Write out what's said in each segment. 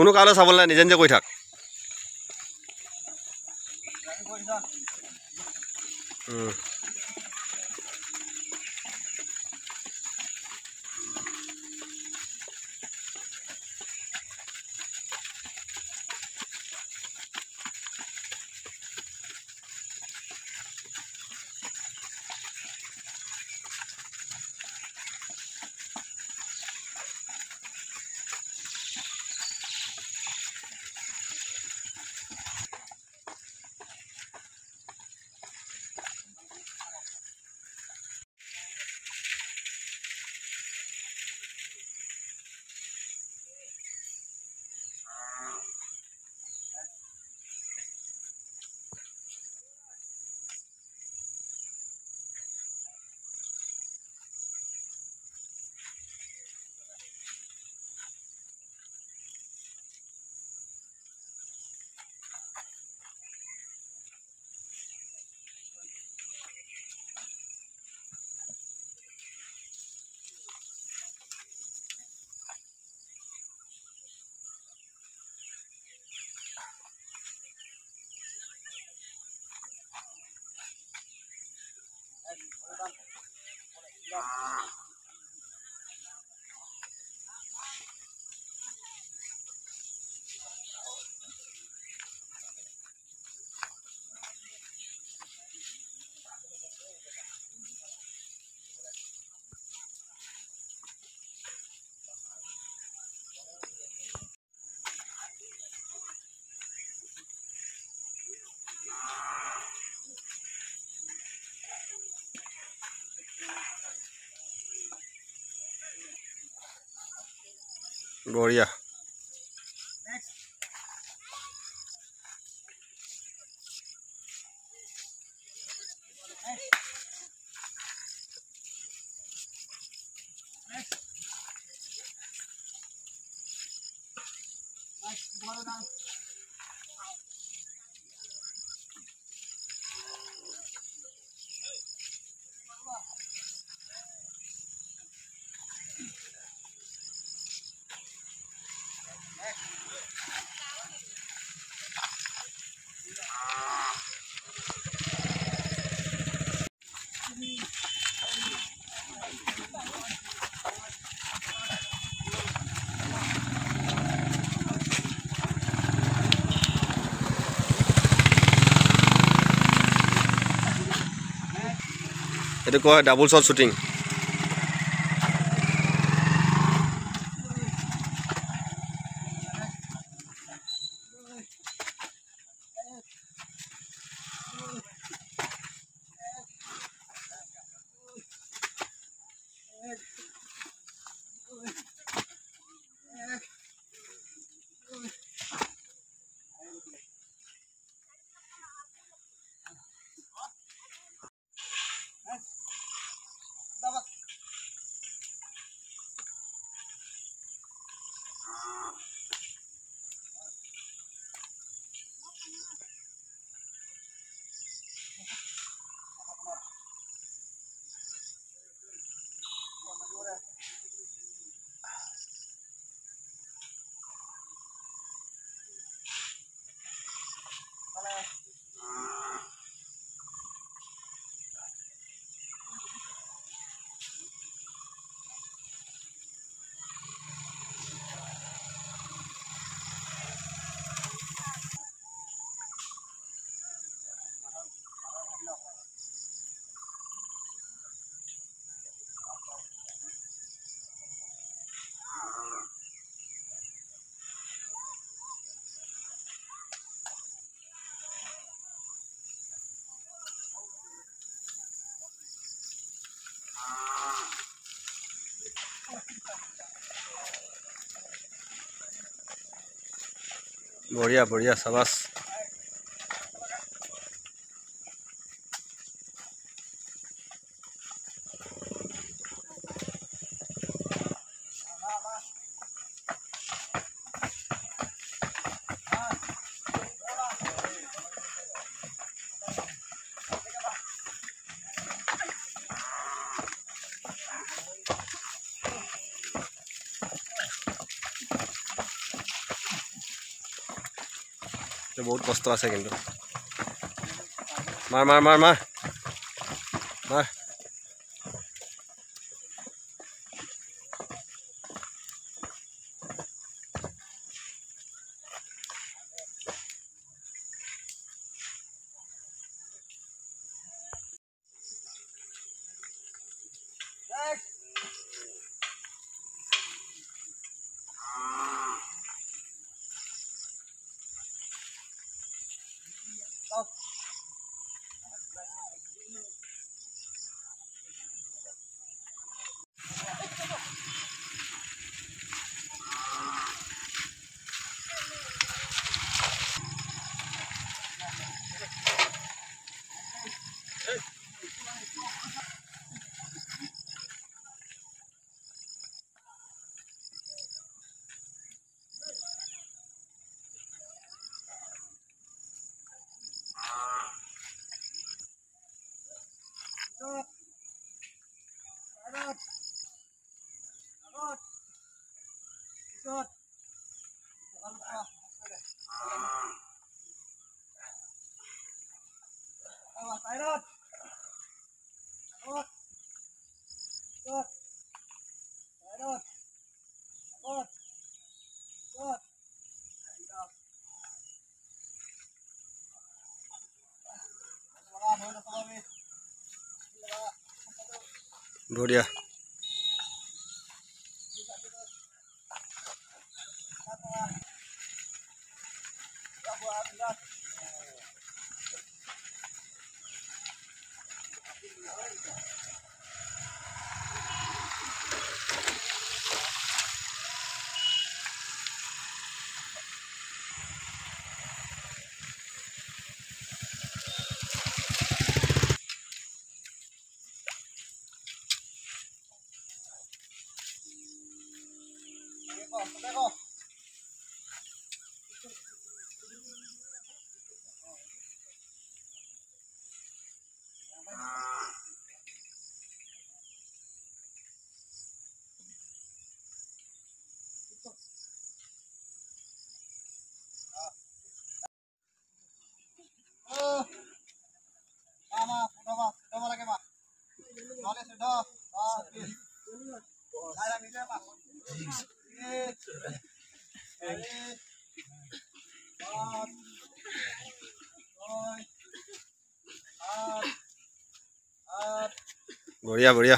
কোনো কাৰণে চাবলৈ নাই নিজে নিজে কৈ থাক। Luar. এইটো কয় ডাবল শ্বট শ্বুটিং बढ़िया बढ़िया सबस বহুত কষ্ট আছে কিন্তু। মাৰ মাৰ মাৰ মাৰ। बढ़िया। ko, sabi ko. Dale, no, no, please. Dale, mi tema. बढ़िया बढ़िया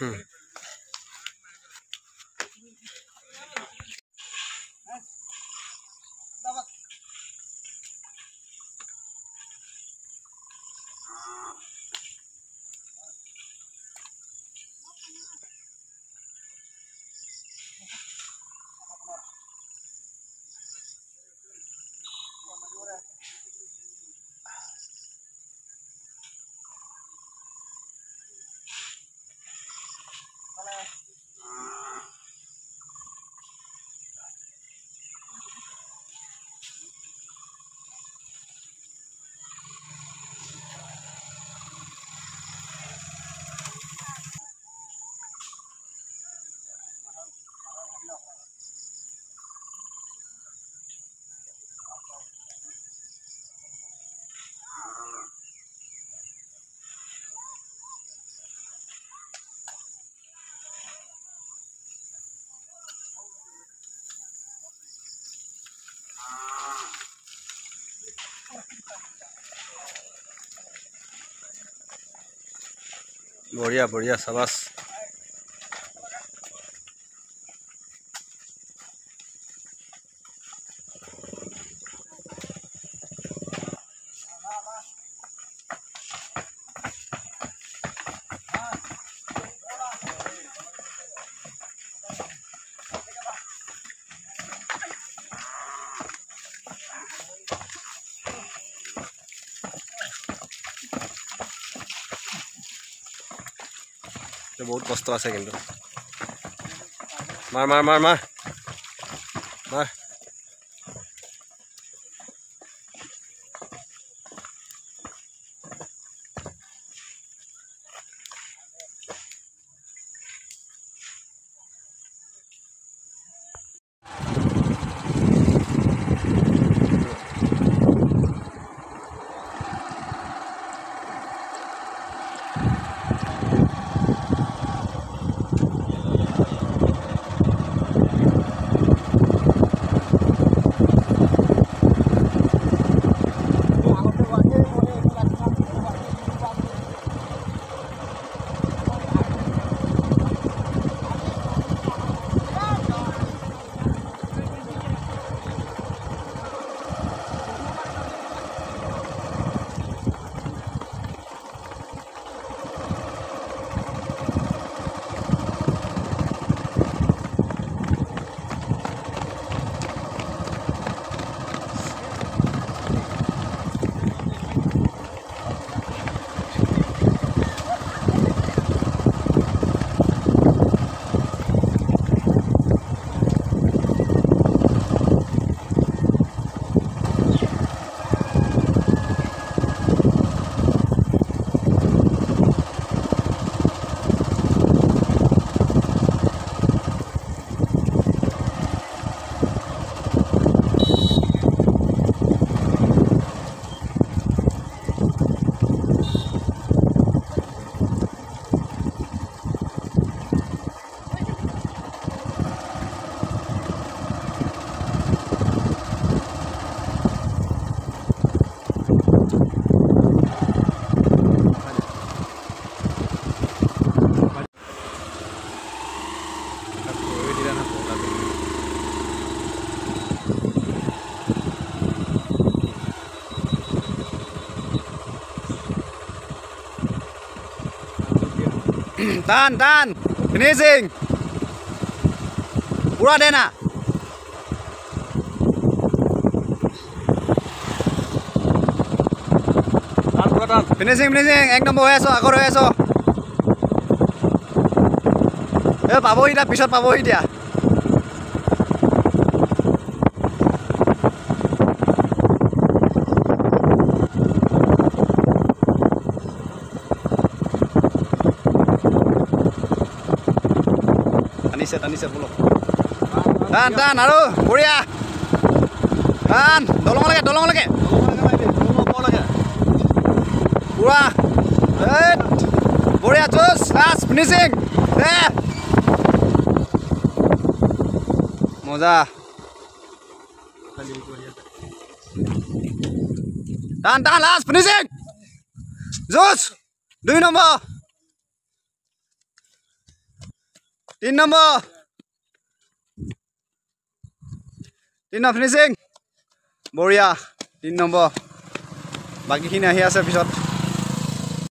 Hmm. बढ़िया बढ़िया शाबाश। বহুত কষ্ট আছে কিন্তু। মাৰ মাৰ মাৰ মাৰ। মাৰ। Tan, tan. Finishing. Pura dena. Tan, pura tan. Finishing, finishing. Ek number hoye aso, agor. হৈ আছ আগত হৈ আছ এই পাবহি এতিয়া পিছত পাবহি এতিয়া টানিছে টানিছে বোলো টান টান আৰু বঢ়িয়া টান দলঙলৈকে দলঙলৈকে পুৰা এইট। বঢ়িয়া জোচ লাষ্ট ফিনিচিং মজা টান টান লাষ্ট ফিনিচিং জোচ দুই নম্বৰ তিনি নম্বৰ তিনি নম্বৰ ফিনিচিং বঢ়িয়া তিনি নম্বৰ বাকীখিনি আহি আছে পিছত